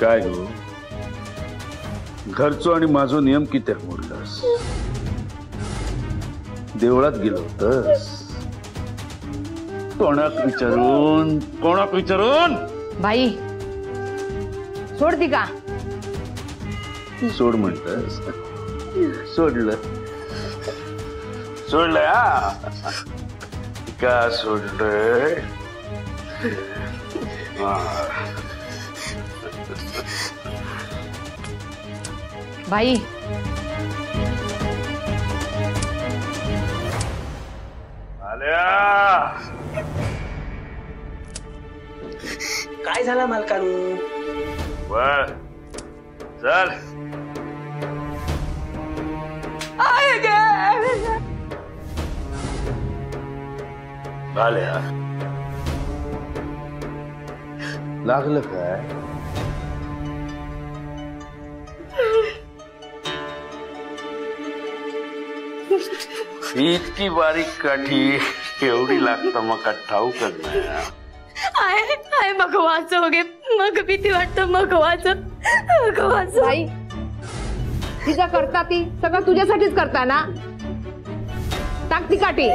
काय गो? घरचो आणि माझो नियम कित्याक मोडलास? देवळात गेलो होतस. कोणाक विचारून? कोणाक विचारून? बाई सोड ती का? सोड म्हणतस. सोडलं. सोडलं हा? का सोडलंय बाई आल्या काय झालं मालकानू? बर चल. आल्या लागलं काय? इतकी बारीक काठी एवढी लागतं मग का ठाऊकच नाही हा. आय आय मग वाचोगे मग भीती वाटतं मग वाच मग वाच बाई तिचा करता ती सगळं तुझ्यासाठीच करता ना? टाक ती काठी.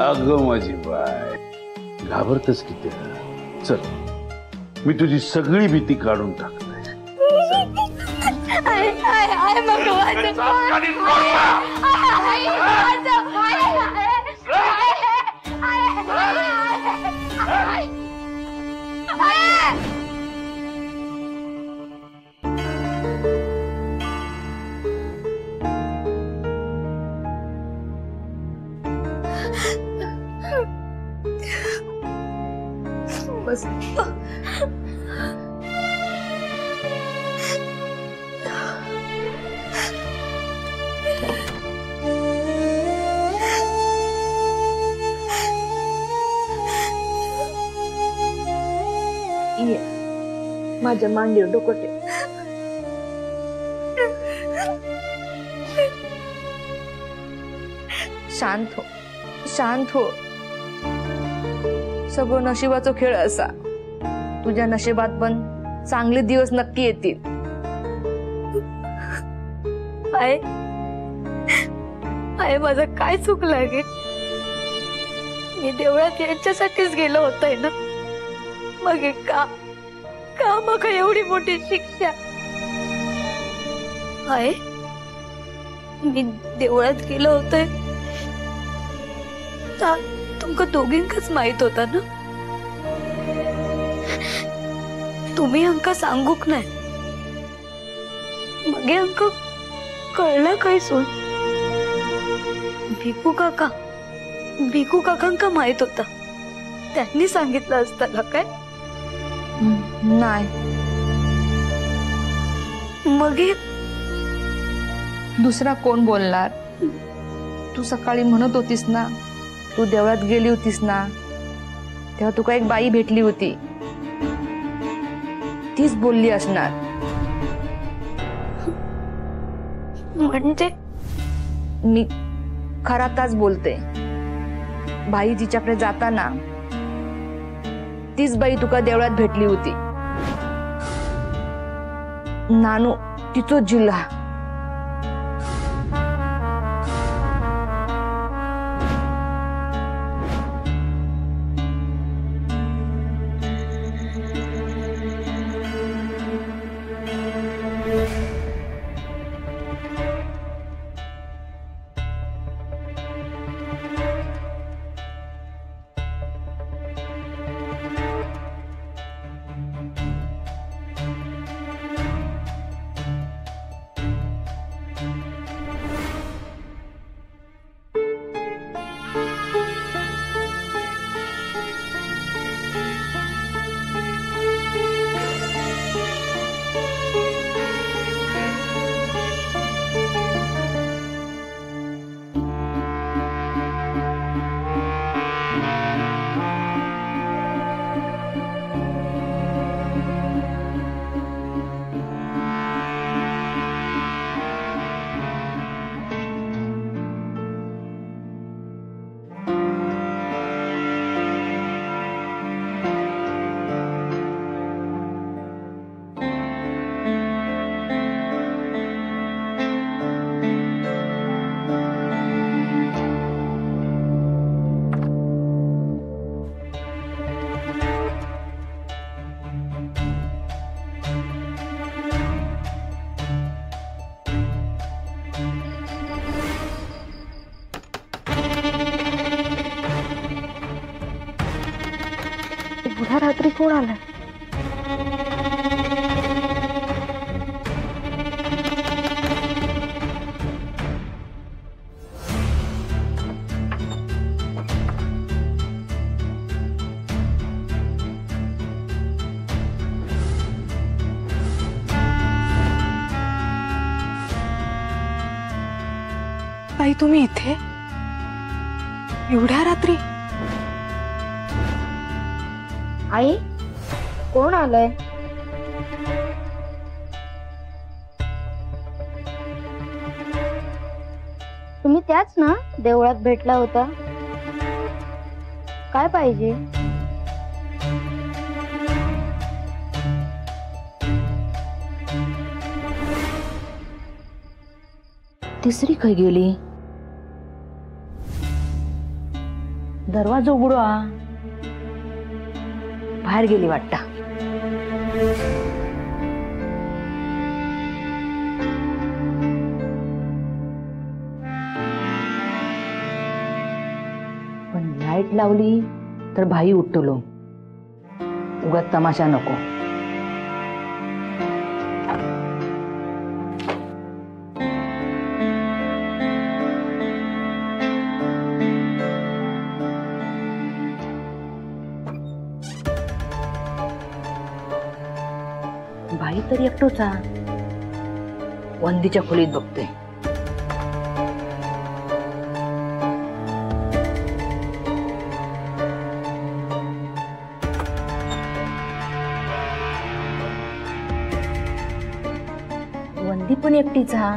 अगं माझी बाय घाबरतच किती? चल. मी तुझी सगळी भीती काढून टाकतोय आय आय आय मग बस ये माझ्या मांडीवर डोकं शांत हो शांत हो सगळं नशिबाचा खेळ असा. तुझ्या नशिबात पण चांगले दिवस नक्की येतील. आय आय माझं काय चुकलं गे? मी देवळात यांच्यासाठीच गेलो होतोय ना? मग हे का का मग एवढी मोठी शिक्षा? आय मी देवळात गेलो होतोय. तुमका दोघींकच माहीत होता ना? तुम्ही अंका सांगूक नाही मगे अंक कळलं काय सोड? भिकू काका भिकू काकांका माहीत होता. त्यांनी सांगितलं असतं ना काय? नाही मग? दुसरा कोण बोलणार? तू सकाळी म्हणत होतीस ना तू देवळात गेली होतीस ना तेव्हा तुका एक बाई भेटली होती. तीच बोलली असणार. म्हणजे? मी खरा ताच बोलते. बाई तिच्याकडे जाताना तीच बाई तुका देवळात भेटली होती. नानू तिचो जिल्हा. एवढ्या रात्री कोण आलाय तुम्ही इथे? एवढ्या रात्री? आई? कोण आलंय तुम्ही त्याच ना देवळात भेटला होता. काय पाहिजे? तिसरी खय गेली? दरवाज़ा उघडवा बाहेर गेली वाटता. पण लावली तर भाई उठलो उगाच तमाशा नको. भाई तरी एकटोचा वंदीच्या खोलीत बघते. वंदी पण एकटीच हा.